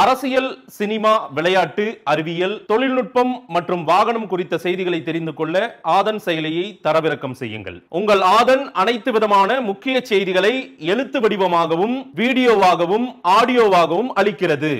அரசியல் சினிமா விளையாட்டு அறிவியல் தொழில்நுட்பம் மற்றும் வாகனம் குறித்த செய்திகளை தெரிந்து கொள்ள ஆதன் செயலியை தரவிறக்கம் செய்யுங்கள். உங்கள் ஆதன் அனைத்து விதமான முக்கிய செய்திகளை எழுத்து வடிவமாகவும் வீடியோவாகவும் ஆடியோவாகவும் அளிக்கிறது.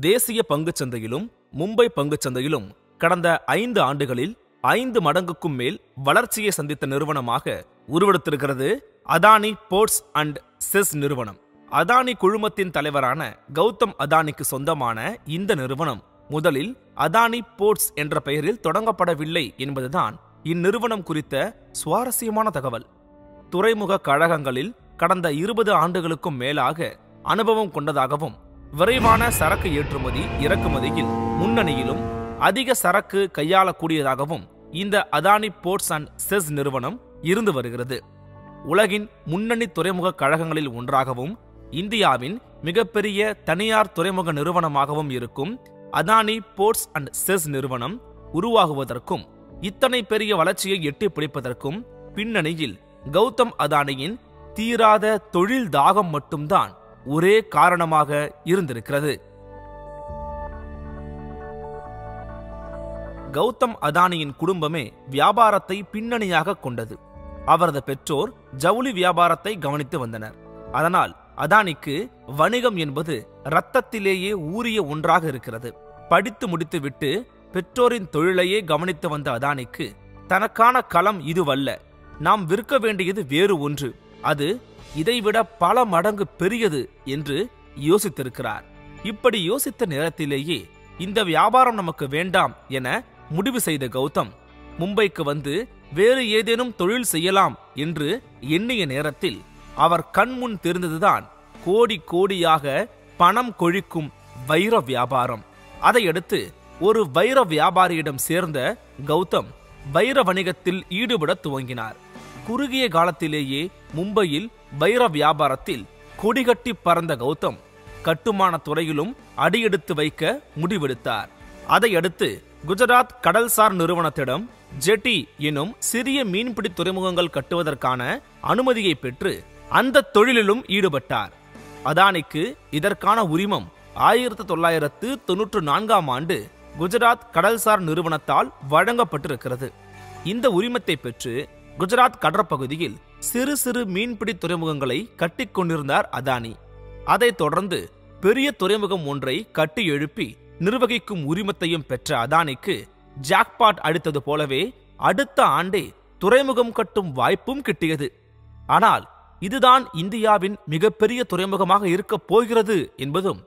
தேசிய பங்குச் சந்தையிலும் மும்பை பங்குச் சந்தையிலும் கடந்த ஐந்து ஆண்டுகளில் ஐந்து மடங்குக்கும் மேல் வளர்ச்சியை சந்தித்த நிறுவனமாக உருவெடுத்திருக்கிறது அதானி போர்ட்ஸ் அண்ட் செஸ் நிறுவனம். அதானி குழுமத்தின் தலைவரான கௌதம் அதானிக்கு சொந்தமான இந்த நிறுவனம். முதலில் அதானி போர்ட்ஸ் என்ற பெயரில் தொடங்கப்படவில்லை என்பதுதான் இந்நிறுவனம் குறித்த சுவாரஸ்யமான தகவல். துறைமுக கழகங்களில் கடந்த இருபது ஆண்டுகளுக்கும் மேலாக அனுபவம் கொண்டதாகவும் விரைவான சரக்கு ஏற்றுமதி இறக்குமதியில் முன்னணியிலும் அதிக சரக்கு கையாளக்கூடியதாகவும் இந்த அதானி போர்ட்ஸ் அண்ட் செஸ் நிறுவனம் இருந்து வருகிறது. உலகின் முன்னணி துறைமுக கழகங்களில் ஒன்றாகவும் இந்தியாவின் மிகப்பெரிய தனியார் துறைமுக நிறுவனமாகவும் இருக்கும் அதானி போர்ட்ஸ் அண்ட் செஸ் நிறுவனம் உருவாகுவதற்கும் இத்தனை பெரிய வளர்ச்சியை எட்டி பிடிப்பதற்கும் பின்னணியில் கௌதம் அதானியின் தீராத தொழில் தாகம் மட்டும்தான் ஒரே காரணமாக இருந்திருக்கிறது. கௌதம் அதானியின் குடும்பமே வியாபாரத்தை பின்னணியாக கொண்டது. அவரது பெற்றோர் ஜவுளி வியாபாரத்தை கவனித்து வந்தனர். அதனால் அதானிக்கு வணிகம் என்பது இரத்தத்திலேயே ஊறிய ஒன்றாக இருக்கிறது. படித்து முடித்துவிட்டு பெற்றோரின் தொழிலையே கவனித்து வந்த அதானிக்கு தனக்கான களம் இதுவல்ல. நாம் விற்க வேண்டியது வேறு ஒன்று. அது இதைவிட பல மடங்கு பெரியது என்று யோசித்திருக்கிறார். இப்படி யோசித்த நேரத்திலேயே இந்த வியாபாரம் நமக்கு வேண்டாம் என முடிவு செய்த கௌதம் மும்பைக்கு வந்து வேறு ஏதேனும் தொழில் செய்யலாம் என்று எண்ணிய நேரத்தில் அவர் கண்முன் தெரிந்ததுதான் கோடி கோடியாக பணம் கொழிக்கும் வைர வியாபாரம். அதையடுத்து ஒரு வைர வியாபாரியிடம் சேர்ந்த கௌதம் வைர வணிகத்தில் ஈடுபட துவங்கினார். குறுகிய காலத்திலேயே மும்பையில் வைர வியாபாரத்தில் கொடிகட்டி பறந்த கௌதம் கட்டுமான துறையிலும் அடியெடுத்து வைக்க முடிவெடுத்தார். அதையடுத்து குஜராத் கடல்சார் நிறுவனத்திடம் ஜெட்டி எனும் சிறிய மீன்பிடி துறைமுகங்கள் கட்டுவதற்கான அனுமதியை பெற்று அந்த தொழிலிலும் ஈடுபட்டார். அதானிக்கு இதற்கான உரிமம் ஆயிரத்து தொள்ளாயிரத்து தொன்னூற்று நான்காம் ஆண்டு குஜராத் கடல்சார் நிறுவனத்தால் வழங்கப்பட்டிருக்கிறது. இந்த உரிமத்தை பெற்று குஜராத் கடற்பகுதியில் சிறு சிறு மீன்பிடி துறைமுகங்களை கட்டிக்கொண்டிருந்தார் அதானி. அதைத் தொடர்ந்து பெரிய துறைமுகம் ஒன்றை கட்டி எழுப்பி நிர்வகிக்கும் உரிமத்தையும் பெற்ற அதானிக்கு ஜாக்பாட் அடித்தது போலவே அடுத்த ஆண்டே துறைமுகம் கட்டும் வாய்ப்பும் கிட்டியது. ஆனால் இதுதான் இந்தியாவின் மிகப்பெரிய துறைமுகமாக இருக்கப் போகிறது என்பதும்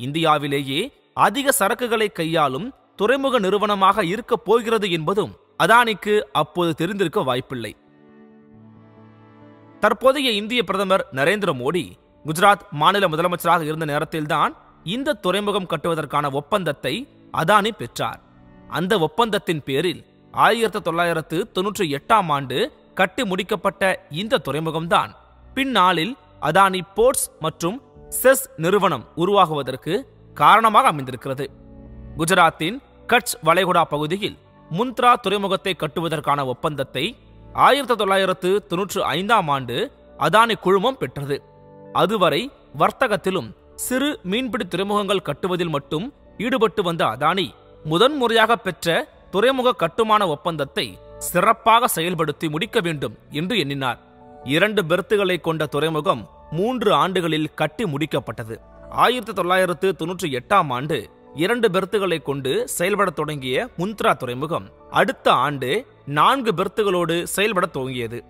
இந்தியாவிலேயே அதிக சரக்குகளை கையாளும் துறைமுக நிறுவனமாக இருக்கப் போகிறது என்பதும் அதானிக்கு அப்போது தெரிந்திருக்க வாய்ப்பில்லை. தற்போதைய இந்திய பிரதமர் நரேந்திர மோடி குஜராத் மாநில முதலமைச்சராக இருந்த நேரத்தில்தான் இந்த துறைமுகம் கட்டுவதற்கான ஒப்பந்தத்தை அதானி பெற்றார். அந்த ஒப்பந்தத்தின் பேரில் ஆயிரத்தி தொள்ளாயிரத்து தொன்னூற்றி எட்டாம் ஆண்டு கட்டி முடிக்கப்பட்ட இந்த துறைமுகம்தான். பின்னாளில் அதானி போர்ட்ஸ் மற்றும் செஸ் நிறுவனம் உருவாகுவதற்கு காரணமாக அமைந்திருக்கிறது. குஜராத்தின் கட்ச் வளைகுடா பகுதியில் முந்த்ரா துறைமுகத்தை கட்டுவதற்கான ஒப்பந்தத்தை ஆயிரத்தி தொள்ளாயிரத்து தொன்னூற்று ஐந்தாம் ஆண்டு அதானி குழுமம் பெற்றது. அதுவரை வர்த்தகத்திலும் சிறு மீன்பிடி துறைமுகங்கள் கட்டுவதில் மட்டும் ஈடுபட்டு வந்த அதானி முதன்முறையாக பெற்ற துறைமுக கட்டுமான ஒப்பந்தத்தை சிறப்பாக செயல்படுத்தி முடிக்க வேண்டும் என்று எண்ணினார். இரண்டு பெர்த்துகளை கொண்ட துறைமுகம் மூன்று ஆண்டுகளில் கட்டி முடிக்கப்பட்டது. ஆயிரத்தி தொள்ளாயிரத்து தொன்னூற்றி எட்டாம் ஆண்டு இரண்டு பெர்த்துகளை கொண்டு செயல்படத் தொடங்கிய முந்த்ரா துறைமுகம். அடுத்த ஆண்டு நான்கு பெர்த்துகளோடு செயல்படத் துவங்கியது.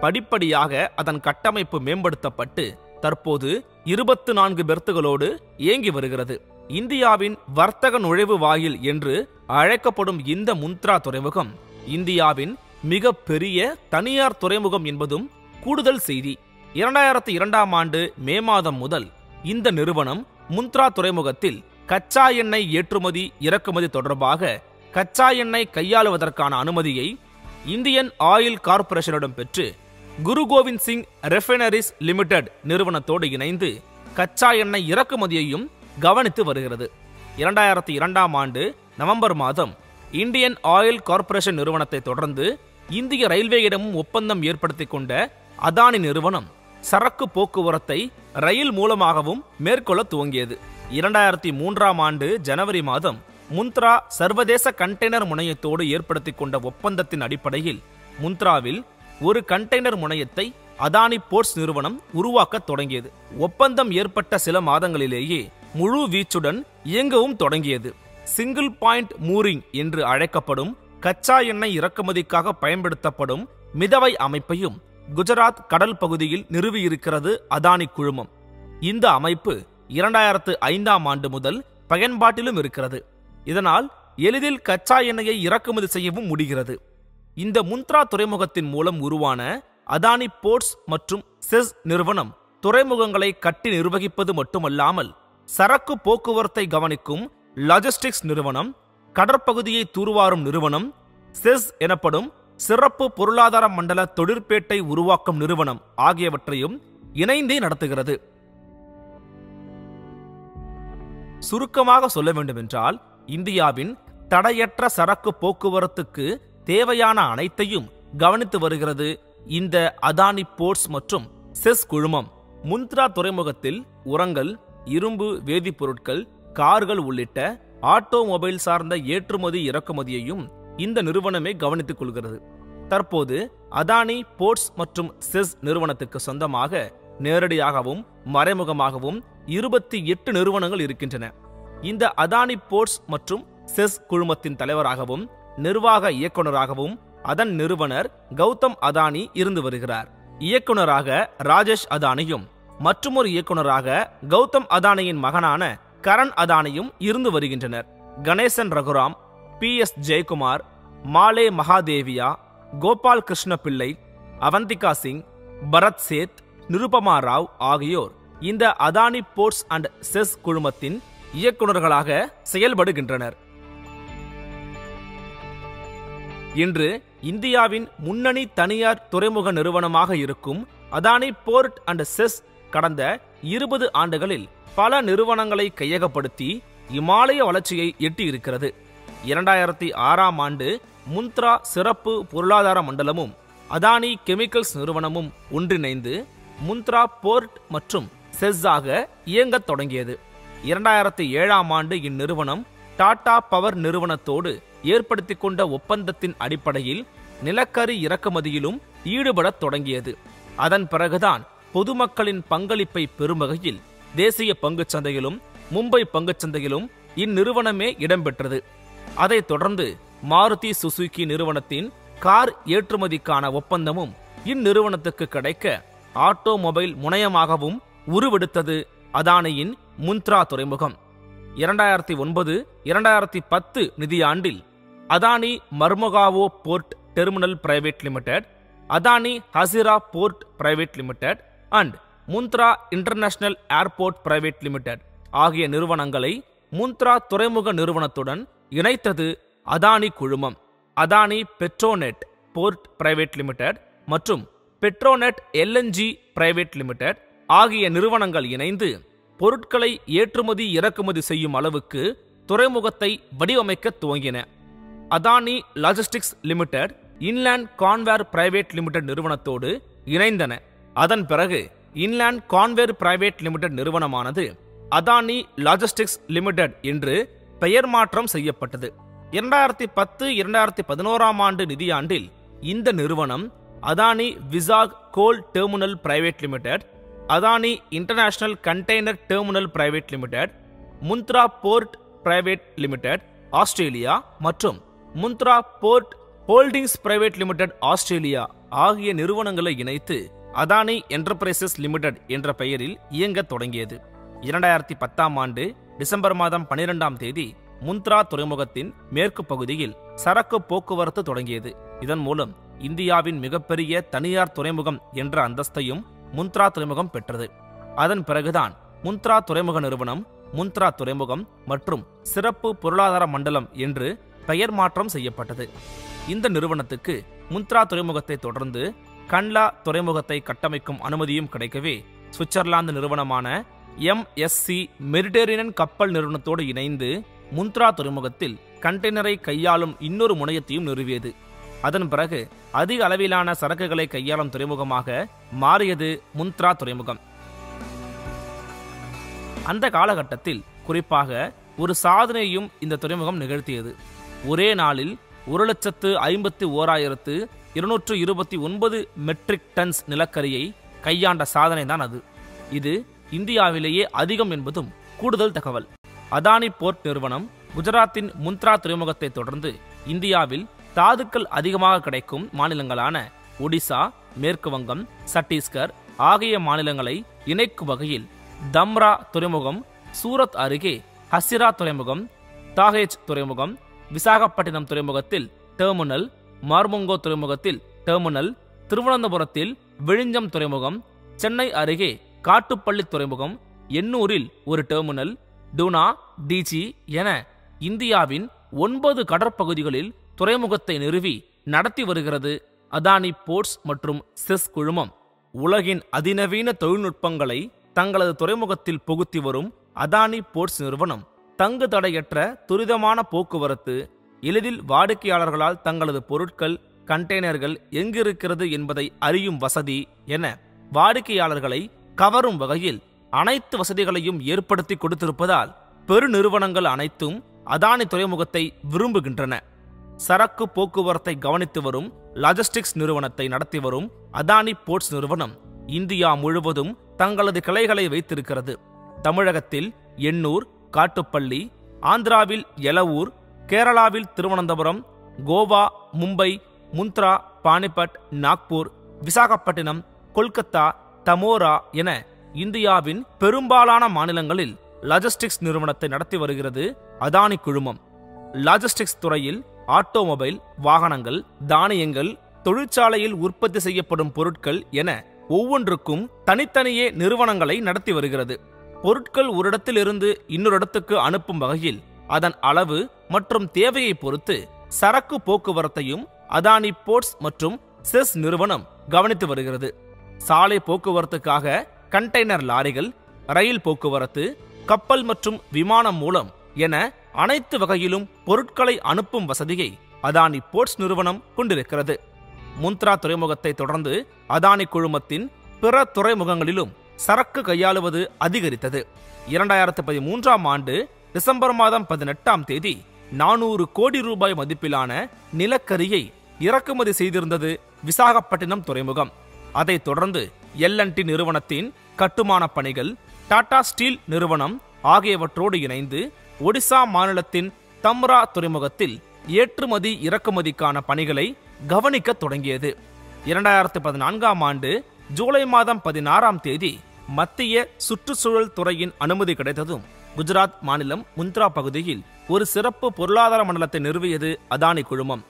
படிப்படியாக அதன் கட்டமைப்பு மேம்படுத்தப்பட்டு தற்போது இருபத்து நான்கு பெர்த்துகளோடு இயங்கி வருகிறது. இந்தியாவின் வர்த்தக நுழைவு வாயில் என்று அழைக்கப்படும் இந்த முந்த்ரா துறைமுகம் இந்தியாவின் மிக பெரிய தனியார் துறைமுகம் என்பதும் கூடுதல் செய்தி. இரண்டாயிரத்தி இரண்டாம் ஆண்டு மே மாதம் முதல் இந்த நிறுவனம் முந்த்ரா துறைமுகத்தில் கச்சா எண்ணெய் ஏற்றுமதி இறக்குமதி தொடர்பாக கச்சா எண்ணெய் கையாளுவதற்கான அனுமதியை இந்தியன் ஆயில் கார்ப்பரேஷனிடம் பெற்று குரு கோவிந்த் சிங் ரெஃபைனரிஸ் லிமிடெட் நிறுவனத்தோடு இணைந்து கச்சா எண்ணெய் இறக்குமதியையும் கவனித்து வருகிறது. இரண்டாயிரத்தி இரண்டாம் ஆண்டு நவம்பர் மாதம் இந்தியன் ஆயில் கார்ப்பரேஷன் நிறுவனத்தை தொடர்ந்து இந்திய ரயில்வேயிடமும் ஒப்பந்தம் ஏற்படுத்தி கொண்ட அதானி நிறுவனம் சரக்கு போக்குவரத்தை ரயில் மூலமாகவும் மேற்கொள்ள துவங்கியது. இரண்டாயிரத்தி மூன்றாம் ஆண்டு ஜனவரி மாதம் முந்த்ரா சர்வதேச கண்டெய்னர் முனையத்தோடு ஏற்படுத்திக் கொண்ட ஒப்பந்தத்தின் அடிப்படையில் முந்த்ராவில் ஒரு கண்டெய்னர் முனையத்தை அதானி போர்ட்ஸ் நிறுவனம் உருவாக்க தொடங்கியது. ஒப்பந்தம் ஏற்பட்ட சில மாதங்களிலேயே முழு வீச்சுடன் இயங்கவும் தொடங்கியது. சிங்கிள் பாயிண்ட் மூரிங் என்று அழைக்கப்படும் கச்சா எண்ணெய் இறக்குமதிக்காக பயன்படுத்தப்படும் மிதவை அமைப்பையும் குஜராத் கடல் பகுதியில் நிறுவியிருக்கிறது அதானி குழுமம். இந்த அமைப்பு இரண்டாயிரத்து ஐந்தாம் ஆண்டு முதல் பயன்பாட்டிலும் இருக்கிறது. இதனால் எளிதில் கச்சா எண்ணெயை இறக்குமதி செய்யவும் முடிகிறது. இந்த முந்த்ரா துறைமுகத்தின் மூலம் உருவான அதானி போர்ட்ஸ் மற்றும் செஸ் நிறுவனம் துறைமுகங்களை கட்டி நிர்வகிப்பது மட்டுமல்லாமல் சரக்கு போக்குவரத்தை கவனிக்கும் லாஜிஸ்டிக்ஸ் நிறுவனம் கடற்பகுதியை தூர்வாரும் நிறுவனம் செஸ் எனப்படும் சிறப்பு பொருளாதார மண்டல தொழிற்பேட்டை உருவாக்கும் நிறுவனம் ஆகியவற்றையும் இணைந்தே நடத்துகிறது. சுருக்கமாக சொல்ல வேண்டுமென்றால் இந்தியாவின் தடையற்ற சரக்கு போக்குவரத்துக்கு தேவையான அனைத்தையும் கவனித்து வருகிறது இந்த அதானி போர்ட்ஸ் மற்றும் செஸ் குழுமம். முந்த்ரா துறைமுகத்தில் உரங்கள் இரும்பு வேதிப்பொருட்கள் கார்கள் உள்ளிட்ட ஆட்டோமொபைல் சார்ந்த ஏற்றுமதி இறக்குமதியையும் இந்த நிறுவனமே கவனித்துக் கொள்கிறது. தற்போது அதானி போர்ட்ஸ் மற்றும் செஸ் நிறுவனத்துக்கு சொந்தமாக நேரடியாகவும் மறைமுகமாகவும் இருபத்தி எட்டு நிறுவனங்கள் இருக்கின்றன. இந்த அதானி போர்ட்ஸ் மற்றும் செஸ் குழுமத்தின் தலைவராகவும் நிர்வாக இயக்குநராகவும் அதன் நிறுவனர் கௌதம் அதானி இருந்து வருகிறார். இயக்குனராக ராஜேஷ் அதானியும் மற்றுமொரு இயக்குனராக கௌதம் அதானியின் மகனான கரண் அதானியும் இருந்து வருகின்றனர். கணேசன் ரகுராம் பி எஸ் ஜெயக்குமார் மாலே மகாதேவியா கோபால் கிருஷ்ண பிள்ளை அவந்திகா சிங் பரத் சேத் நிருபமா ராவ் ஆகியோர் இந்த அதானி போர்ட்ஸ் அண்ட் செஸ் குழுமத்தின் இயக்குநர்களாக செயல்படுகின்றனர். இன்று இந்தியாவின் முன்னணி தனியார் துறைமுக நிறுவனமாக இருக்கும் அதானி போர்ட் அண்ட் செஸ் கடந்த இருபது ஆண்டுகளில் பல நிறுவனங்களை கையகப்படுத்தி இமாலய வளர்ச்சியை எட்டியிருக்கிறது. இரண்டாயிரத்தி ஆறாம் ஆண்டு முந்த்ரா சிறப்பு பொருளாதார மண்டலமும் அதானி கெமிக்கல்ஸ் நிறுவனமும் ஒன்றிணைந்து முந்த்ரா போர்ட் மற்றும் செஸ்ஸாக இயங்கத் தொடங்கியது. இரண்டாயிரத்தி ஏழாம் ஆண்டு இந்நிறுவனம் டாடா பவர் நிறுவனத்தோடு ஏற்படுத்தி கொண்ட ஒப்பந்தத்தின் அடிப்படையில் நிலக்கரி இறக்குமதியிலும் ஈடுபடத் தொடங்கியது. அதன் பிறகுதான் பொதுமக்களின் பங்களிப்பை பெறும் வகையில் தேசிய பங்குச் சந்தையிலும் மும்பை பங்குச் சந்தையிலும் இந்நிறுவனமே இடம்பெற்றது. அதைத் தொடர்ந்து மாருதி சுசுகி நிறுவனத்தின் கார் ஏற்றுமதிக்கான ஒப்பந்தமும் இந்நிறுவனத்துக்கு கிடைக்க ஆட்டோமொபைல் முனையமாகவும் உருவெடுத்தது அதானியின் முந்த்ரா துறைமுகம். இரண்டாயிரத்தி ஒன்பது இரண்டாயிரத்தி பத்து நிதியாண்டில் Adani Mormugao port terminal private limited Adani Hazira port private limited and Mundra international airport private limited ஆகிய நிறுவனங்களை முந்த்ரா துறைமுக நிறுவனத்துடன் இணைத்தது அதானி குழுமம் Adani Petronet port private limited மற்றும் பெட்ரோநெட் எல்என்ஜி பிரைவேட் லிமிடெட் ஆகிய நிறுவனங்கள் இணைந்து பொருட்களை ஏற்றுமதி இறக்குமதி செய்யும் அளவுக்கு துறைமுகத்தை வடிவமைக்க துவங்கின. Adani logistics limited inland conveyor private limited நிறுவனத்தோடு இணைந்தன. அதன் பிறகு இன்லேண்ட் கான்வேர் பிரைவேட் லிமிடெட் நிறுவனமானது அதானி லாஜிஸ்டிக்ஸ் லிமிடெட் என்று பெயர் மாற்றம் செய்யப்பட்டது. இரண்டாயிரத்தி பத்து இரண்டாயிரத்தி பதினோராம் ஆண்டு நிதியாண்டில் இந்த நிறுவனம் Adani Vizag coal terminal private limited Adani international container terminal private limited Mundra port private limited Australia மற்றும் Mundra port holdings private limited Australia ஆகிய நிறுவனங்களை இணைத்து அதானி என்டர்பிரைசஸ் லிமிடெட் என்ற பெயரில் இயங்கத் தொடங்கியது. இரண்டாயிரத்தி பத்தாம் ஆண்டு டிசம்பர் மாதம் பனிரெண்டாம் தேதி முந்த்ரா துறைமுகத்தின் மேற்கு பகுதியில் சரக்கு போக்குவரத்து தொடங்கியது. இதன் மூலம் இந்தியாவின் மிகப்பெரிய தனியார் துறைமுகம் என்ற அந்தஸ்தையும் முந்த்ரா துறைமுகம் பெற்றது. அதன் பிறகுதான் முந்த்ரா துறைமுக நிறுவனம் முந்த்ரா துறைமுகம் மற்றும் சிறப்பு பொருளாதார மண்டலம் என்று பெயர் மாற்றம் செய்யப்பட்டது. இந்த நிறுவனத்துக்கு முந்த்ரா துறைமுகத்தை தொடர்ந்து கன்லா துறைமுகத்தை கட்டமைக்கும் அனுமதியும் கிடைக்கவே சுவிட்சர்லாந்து நிறுவனமான எம்எஸ்சி மெரிடேரியன் கப்பல் நிறுவனத்தோடு இணைந்து முந்த்ரா துறைமுகத்தில் கண்டெய்னரை கையாளும் இன்னொரு முனையத்தையும் நிறுவியது. அதன் பிறகு அதிக அளவிலான சரக்குகளை கையாளும் துறைமுகமாக மாறியது முந்த்ரா துறைமுகம். அந்த காலகட்டத்தில் குறிப்பாக ஒரு சாதனையும் இந்த துறைமுகம் நிகழ்த்தியது. ஒரே நாளில் ஒரு லட்சத்து ஐம்பத்தி ஓராயிரத்து இருநூற்று இருபத்தி ஒன்பது மெட்ரிக் டன்ஸ் நிலக்கரியை கையாண்ட சாதனை தான் அது. இது இந்தியாவிலேயே அதிகம் என்பதும் கூடுதல் தகவல். அதானி போர்ட் நிறுவனம் குஜராத்தின் முந்த்ரா துறைமுகத்தை தொடர்ந்து இந்தியாவில் தாதுக்கள் அதிகமாக கிடைக்கும் மாநிலங்களான ஒடிசா மேற்கு வங்கம் சத்தீஸ்கர் ஆகிய மாநிலங்களை இணைக்கும் வகையில் தம்ரா துறைமுகம் சூரத் அருகே ஹசிரா துறைமுகம் தாகேஜ் துறைமுகம் விசாகப்பட்டினம் துறைமுகத்தில் டெர்மினல் மார்முங்கோ துறைமுகத்தில் டெர்மினல் திருவனந்தபுரத்தில் விழிஞ்சம் துறைமுகம் சென்னை அருகே காட்டுப்பள்ளி துறைமுகம் எண்ணூரில் ஒரு டெர்மினல் டுனா டிஜி என இந்தியாவின் ஒன்பது கடற்பகுதிகளில் துறைமுகத்தை நிறுவி நடத்தி வருகிறது அதானி போர்ட்ஸ் மற்றும் செஸ் குழுமம். உலகின் அதிநவீன தொழில்நுட்பங்களை தங்களது துறைமுகத்தில் புகுத்தி வரும் அதானி போர்ட்ஸ் நிறுவனம் தங்கு தடையற்ற துரிதமான போக்குவரத்து எளிதில் வாடிக்கையாளர்களால் தங்களது பொருட்கள் கண்டெய்னர்கள் எங்கிருக்கிறது என்பதை அறியும் வசதி என வாடிக்கையாளர்களை கவரும் வகையில் அனைத்து வசதிகளையும் ஏற்படுத்தி கொடுத்திருப்பதால் பெருநிறுவனங்கள் அனைத்தும் அதானி துறைமுகத்தை விரும்புகின்றன. சரக்கு போக்குவரத்தை கவனித்து வரும் லாஜிஸ்டிக்ஸ் நிறுவனத்தை நடத்தி வரும் அதானி போர்ட்ஸ் நிறுவனம் இந்தியா முழுவதும் தங்களது கிளைகளை வைத்திருக்கிறது. தமிழகத்தில் எண்ணூர் காட்டுப்பள்ளி ஆந்திராவில் எலவூர் கேரளாவில் திருவனந்தபுரம் கோவா மும்பை முந்த்ரா பானிபட் நாக்பூர் விசாகப்பட்டினம் கொல்கத்தா தமோரா என இந்தியாவின் பெரும்பாலான மாநிலங்களில் லாஜிஸ்டிக்ஸ் நிறுவனத்தை நடத்தி வருகிறது அதானி குழுமம். லாஜிஸ்டிக்ஸ் துறையில் ஆட்டோமொபைல் வாகனங்கள் தானியங்கள் தொழிற்சாலையில் உற்பத்தி செய்யப்படும் பொருட்கள் என ஒவ்வொன்றுக்கும் தனித்தனியே நிறுவனங்களை நடத்தி வருகிறது. பொருட்கள் ஒரு இடத்திலிருந்து இன்னொரு இடத்துக்கு அனுப்பும் வகையில் அதன் அளவு மற்றும் தேவையை பொறுத்து சரக்கு போக்குவரத்தையும் அதானி போர்ட்ஸ் மற்றும் செஸ் நிறுவனம் கவனித்து வருகிறது. சாலை போக்குவரத்துக்காக கண்டெய்னர் லாரிகள் ரயில் போக்குவரத்து கப்பல் மற்றும் விமானம் மூலம் என அனைத்து வகையிலும் பொருட்களை அனுப்பும் வசதியை அதானி போர்ட்ஸ் நிறுவனம் கொண்டிருக்கிறது. முந்த்ரா துறைமுகத்தை தொடர்ந்து அதானி குழுமத்தின் பிற துறைமுகங்களிலும் சரக்கு கையாளுவது அதிகரித்தது. இரண்டாயிரத்து பதிமூன்றாம் ஆண்டு டிசம்பர் மாதம் பதினெட்டாம் தேதி நானூறு கோடி ரூபாய் மதிப்பிலான நிலக்கரியை இறக்குமதி செய்திருந்தது விசாகப்பட்டினம் துறைமுகம். அதைத் தொடர்ந்து எல்என்டி நிறுவனத்தின் கட்டுமான பணிகள் டாடா ஸ்டீல் நிறுவனம் ஆகியவற்றோடு இணைந்து ஒடிசா மாநிலத்தின் தம்ரா துறைமுகத்தில் ஏற்றுமதி இறக்குமதிக்கான பணிகளை கவனிக்க தொடங்கியது. இரண்டாயிரத்து பதினான்காம் ஆண்டு ஜூலை மாதம் பதினாறாம் தேதி மத்திய சுற்றுச்சூழல் துறையின் அனுமதி கிடைத்ததும் குஜராத் மாநிலம் முந்த்ரா பகுதியில் ஒரு சிறப்பு பொருளாதார மண்டலத்தை நிறுவியது அதானி குழுமம்.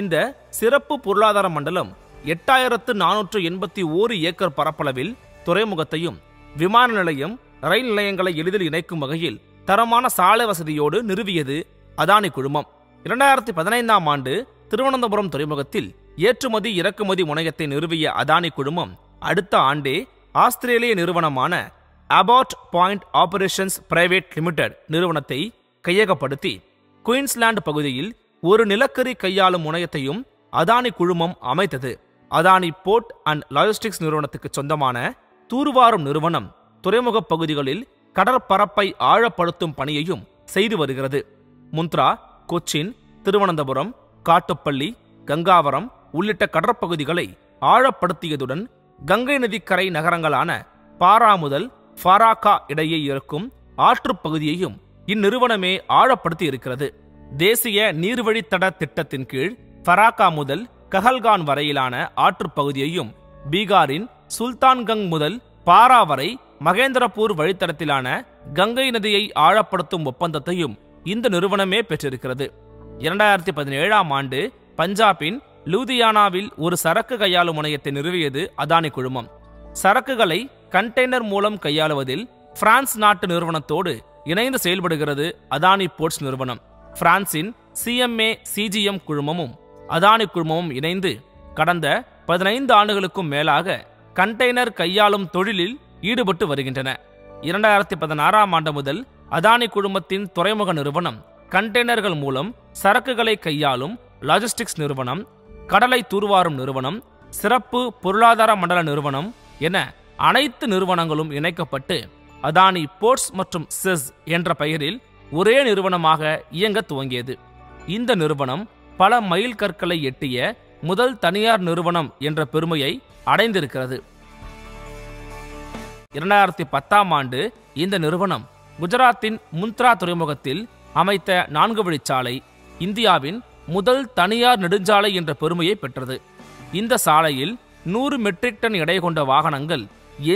இந்த சிறப்பு பொருளாதார மண்டலம் எட்டாயிரத்து நானூற்று எண்பத்தி ஓரு ஏக்கர் பரப்பளவில் துறைமுகத்தையும் விமான நிலையம் ரயில் நிலையங்களை எளிதில் இணைக்கும் வகையில் தரமான சாலை வசதியோடு நிறுவியது அதானி குழுமம். இரண்டாயிரத்தி பதினைந்தாம் ஆண்டு திருவனந்தபுரம் துறைமுகத்தில் ஏற்றுமதி இறக்குமதி முனையத்தை நிறுவிய அதானி குழுமம் அடுத்த ஆண்டே ஆஸ்திரேலிய நிறுவனமான Abbot point operations private limited நிறுவனத்தை கையகப்படுத்தி குயின்ஸ்லாந்து பகுதியில் ஒரு நிலக்கரி கையாளும் முனையத்தையும் அதானி குழுமம் அமைத்தது. அதானி போர்ட் அண்ட் லாஜிஸ்டிக்ஸ் நிறுவனத்துக்கு சொந்தமான தூர்வாரும் நிறுவனம் துறைமுகப் பகுதிகளில் கடற்பரப்பை ஆழப்படுத்தும் பணியையும் செய்து வருகிறது. முந்த்ரா கொச்சின் திருவனந்தபுரம் காட்டுப்பள்ளி கங்காவரம் உள்ளிட்ட கடற்பகுதிகளை ஆழப்படுத்தியதுடன் கங்கை நதிக்கரை நகரங்களான பாரா முதல் ஃபாராக்கா இடையே இருக்கும் ஆற்றுப் பகுதியையும் இந்நிறுவனமே ஆழப்படுத்தி இருக்கிறது தேசிய நீர்வழித்தட திட்டத்தின் கீழ் ஃபராக்கா முதல் கஹல்கான் வரையிலான ஆற்றுப் பகுதியையும் பீகாரின் சுல்தான்கங் முதல் பாரா வரை மகேந்திரபூர் வழித்தடத்திலான கங்கை நதியை ஆழப்படுத்தும் ஒப்பந்தத்தையும் இந்த நிறுவனமே பெற்றிருக்கிறது. இரண்டாயிரத்தி பதினேழாம் ஆண்டு பஞ்சாபின் லூதியானாவில் ஒரு சரக்கு கையாளும் முனையத்தை நிறுவியது அதானி குழுமம். சரக்குகளை கண்டெய்னர் மூலம் கையாளுவதில் பிரான்ஸ் நாட்டு நிறுவனத்தோடு இணைந்து செயல்படுகிறது அதானி போர்ட்ஸ் நிறுவனம். பிரான்சின் சிஎம்ஏ சிஜிஎம் குழுமமும் அதானி குழுமமும் இணைந்து கடந்த பதினைந்து ஆண்டுகளுக்கும் மேலாக கண்டெய்னர் கையாளும் தொழிலில் ஈடுபட்டு வருகின்றன. இரண்டாயிரத்தி பதினாறாம் ஆண்டு முதல் அதானி குழுமத்தின் துறைமுக நிறுவனம் கண்டெய்னர்கள் மூலம் சரக்குகளை கையாளும் லாஜிஸ்டிக்ஸ் நிறுவனம் கடலை தூர்வாரும் நிறுவனம் சிறப்பு பொருளாதார மண்டல நிறுவனம் என அனைத்து நிறுவனங்களும் இணைக்கப்பட்டு அதானி போர்ட்ஸ் மற்றும் செஸ் என்ற பெயரில் ஒரே நிறுவனமாக இயங்க துவங்கியது. இந்த நிறுவனம் பல மைல் கற்களை எட்டிய முதல் தனியார் நிறுவனம் என்ற பெருமையை அடைந்திருக்கிறது. இரண்டாயிரத்தி பத்தாம் ஆண்டு இந்த நிறுவனம் குஜராத்தின் முந்த்ரா துறைமுகத்தில் அமைத்த நான்கு வழிச்சாலை இந்தியாவின் முதல் தனியார் நெடுஞ்சாலை என்ற பெருமையை பெற்றது. இந்த சாலையில் நூறு மெட்ரிக் டன் எடை கொண்ட வாகனங்கள்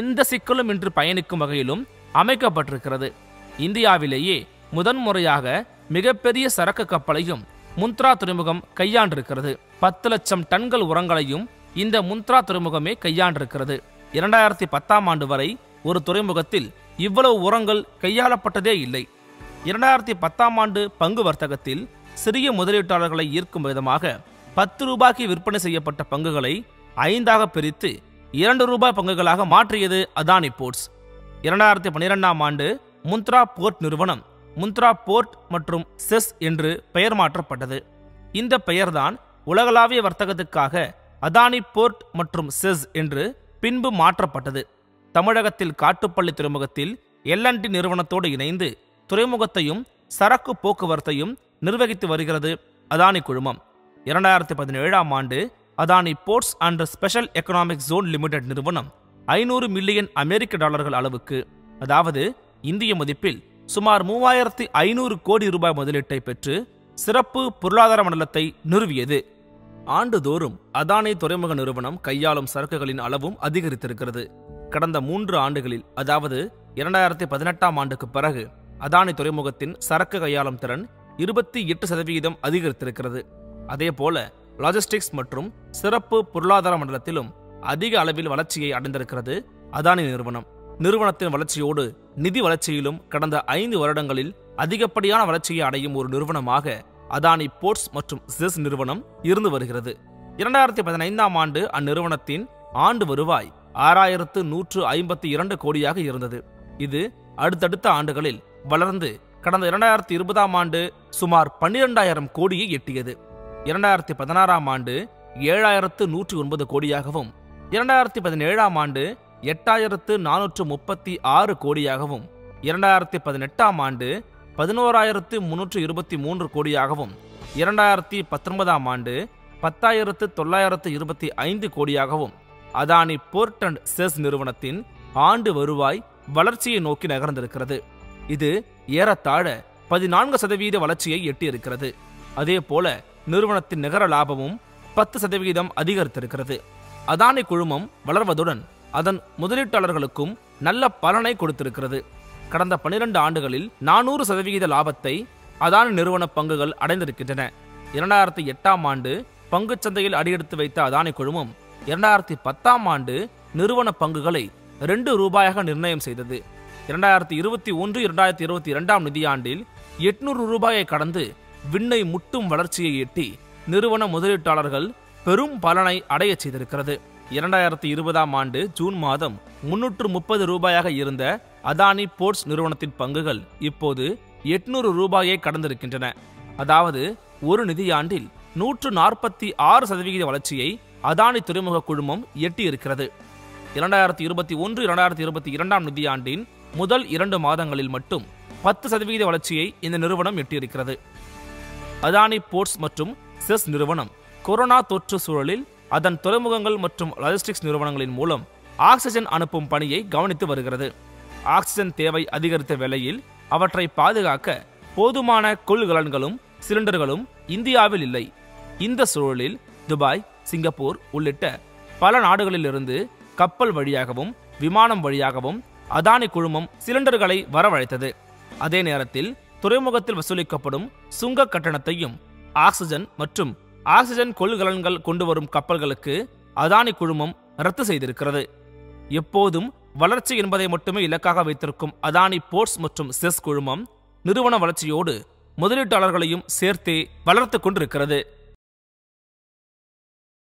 எந்த சிக்கலும் இன்று பயணிக்கும் வகையிலும் அமைக்கப்பட்டிருக்கிறது. இந்தியாவிலேயே முதன்முறையாக மிகப்பெரிய சரக்கு கப்பலையும் முந்த்ரா துறைமுகம் கையாண்டிருக்கிறது. பத்து லட்சம் டன்கள் உரங்களையும் இந்த முந்த்ரா துறைமுகமே கையாண்டிருக்கிறது. இரண்டாயிரத்தி பத்தாம் ஆண்டு வரை ஒரு துறைமுகத்தில் இவ்வளவு உரங்கள் கையாளப்பட்டதே இல்லை. இரண்டாயிரத்தி பத்தாம் ஆண்டு பங்கு வர்த்தகத்தில் சிறிய முதலீட்டாளர்களை ஈர்க்கும் விதமாக பத்து ரூபாய்க்கு விற்பனை செய்யப்பட்ட பங்குகளை ஐந்தாக பிரித்து இரண்டு ரூபாய் பங்குகளாக மாற்றியது அதானி போர்ட்ஸ் இரண்டாயிரத்தி பன்னிரெண்டாம் ஆண்டு முந்த்ரா போர்ட் நிறுவனம் முந்த்ரா போர்ட் மற்றும் செஸ் என்று பெயர் மாற்றப்பட்டது. இந்த பெயர்தான் உலகளாவிய வர்த்தகத்துக்காக அதானி போர்ட் மற்றும் செஸ் என்று பின்பு மாற்றப்பட்டது. தமிழகத்தில் காட்டுப்பள்ளி துறைமுகத்தில் எல்என்டி நிறுவனத்தோடு இணைந்து துறைமுகத்தையும் சரக்கு போக்குவரத்தையும் நிர்வகித்து வருகிறது அதானி குழுமம். இரண்டாயிரத்தி பதினேழாம் ஆண்டு Adani ports and special economic zone limited நிறுவனம் ஐநூறு மில்லியன் அமெரிக்க டாலர்கள் அளவுக்கு அதாவது இந்திய மதிப்பில் சுமார் மூவாயிரத்தி ஐநூறு கோடி ரூபாய் முதலீட்டை பெற்று சிறப்பு பொருளாதார மண்டலத்தை நிறுவியது. ஆண்டுதோறும் அதானி துறைமுக நிறுவனம் கையாளும் சரக்குகளின் அளவும் அதிகரித்திருக்கிறது. கடந்த மூன்று ஆண்டுகளில் அதாவது இரண்டாயிரத்தி பதினெட்டாம் ஆண்டுக்கு பிறகு அதானி துறைமுகத்தின் சரக்கு கையாளும் திறன் இருபத்தி எட்டு சதவிகிதம் அதிகரித்திருக்கிறது. அதேபோல லாஜிஸ்டிக்ஸ் மற்றும் சிறப்பு பொருளாதார மண்டலத்திலும் அதிக அளவில் வளர்ச்சியை அடைந்திருக்கிறது அதானி நிறுவனம். நிறுவனத்தின் வளர்ச்சியோடு நிதி வளர்ச்சியிலும் கடந்த ஐந்து வருடங்களில் அதிகப்படியான வளர்ச்சியை அடையும் ஒரு நிறுவனமாக அதானி போர்ட்ஸ் மற்றும் செஸ் நிறுவனம் இருந்து வருகிறது. இரண்டாயிரத்தி பதினைந்தாம் ஆண்டு அந்நிறுவனத்தின் ஆண்டு வருவாய் ஆறாயிரத்து நூற்று ஐம்பத்தி இரண்டு கோடியாக இருந்தது. இது அடுத்தடுத்த ஆண்டுகளில் வளர்ந்து கடந்த இரண்டாயிரத்தி இருபதாம் ஆண்டு சுமார் பன்னிரெண்டாயிரம் கோடியை எட்டியது. இரண்டாயிரத்தி பதினாறாம் ஆண்டு ஏழாயிரத்து நூற்றி ஒன்பது கோடியாகவும் இரண்டாயிரத்தி பதினேழாம் ஆண்டு எட்டாயிரத்து நானூற்று முப்பத்தி ஆறு கோடியாகவும் இரண்டாயிரத்தி பதினெட்டாம் ஆண்டு பதினோராயிரத்து முன்னூற்று இருபத்தி மூன்று கோடியாகவும் இரண்டாயிரத்தி பத்தொன்பதாம் ஆண்டு பத்தாயிரத்து தொள்ளாயிரத்து இருபத்தி ஐந்து கோடியாகவும் அதானி போர்ட் அண்ட் செஸ் நிறுவனத்தின் ஆண்டு வருவாய் வளர்ச்சியை நோக்கி நகர்ந்திருக்கிறது. இது ஏறத்தாழ பதினான்கு சதவீத வளர்ச்சியை எட்டியிருக்கிறது. அதே போல நிறுவனத்தின் நிகர லாபமும் பத்து சதவிகிதம் அதிகரித்திருக்கிறது. அதானி குழுமம் வளர்வதுடன் அதன் முதலீட்டாளர்களுக்கும் நல்ல பலனை கொடுத்திருக்கிறது. கடந்த பன்னிரண்டு ஆண்டுகளில் நானூறு சதவிகித லாபத்தை அதானி நிறுவன பங்குகள் அடைந்திருக்கின்றன. இரண்டாயிரத்தி எட்டாம் ஆண்டு பங்குச் சந்தையில் அடியெடுத்து வைத்த அதானி குழுமம் இரண்டாயிரத்தி பத்தாம் ஆண்டு நிறுவன பங்குகளை ரெண்டு ரூபாயாக நிர்ணயம் செய்தது. இரண்டாயிரத்தி இருபத்தி ஒன்று இரண்டாயிரத்தி இருபத்தி இரண்டாம் நிதியாண்டில் எட்நூறு ரூபாயை கடந்து விண்ணை முட்டும் வளர்ச்சியை எட்டி நிறுவன முதலீட்டாளர்கள் பெரும் பலனை அடையச் செய்திருக்கிறது. இரண்டாயிரத்தி இருபதாம் ஆண்டு ஜூன் மாதம் முன்னூற்று முப்பது ரூபாயாக இருந்த அதானி போர்ட்ஸ் நிறுவனத்தின் பங்குகள் இப்போது எட்நூறு ரூபாயை கடந்திருக்கின்றன. அதாவது ஒரு நிதியாண்டில் நூற்று நாற்பத்தி ஆறு சதவிகித வளர்ச்சியை அதானி துறைமுக குழுமம் எட்டியிருக்கிறது. இரண்டாயிரத்தி இருபத்தி ஒன்று இரண்டாயிரத்தி இருபத்தி இரண்டாம் நிதியாண்டின் முதல் இரண்டு மாதங்களில் மட்டும் பத்து சதவிகித வளர்ச்சியை இந்த நிறுவனம் எட்டியிருக்கிறது. அதானி போர்ட்ஸ் மற்றும் செஸ் நிறுவனம் கொரோனா தொற்று சூழலில் அதன் துறைமுகங்கள் மற்றும் லாஜிஸ்டிக்ஸ் நிறுவனங்களின் மூலம் ஆக்சிஜன் அனுப்பும் பணியை கவனித்து வருகிறது. ஆக்சிஜன் தேவை அதிகரித்த வேளையில் அவற்றை பாதுகாக்க போதுமான கொள்கலன்களும் சிலிண்டர்களும் இந்தியாவில் இல்லை. இந்த சூழலில் துபாய் சிங்கப்பூர் உள்ளிட்ட பல நாடுகளிலிருந்து கப்பல் வழியாகவும் விமானம் வழியாகவும் அதானி குழுமம் சிலிண்டர்களை வரவழைத்தது. அதே நேரத்தில் துறைமுகத்தில் வசூலிக்கப்படும் சுங்க கட்டணத்தையும் ஆக்சிஜன் மற்றும் ஆக்சிஜன் கொள்கலன்கள் கொண்டு வரும் கப்பல்களுக்கு அதானி குழுமம் ரத்து செய்திருக்கிறது. எப்போதும் வளர்ச்சி என்பதை மட்டுமே இலக்காக வைத்திருக்கும் அதானி போர்ட்ஸ் மற்றும் செஸ் குழுமம் நிறுவன வளர்ச்சியோடு முதலீட்டாளர்களையும் சேர்த்தே வளர்த்து கொண்டிருக்கிறது.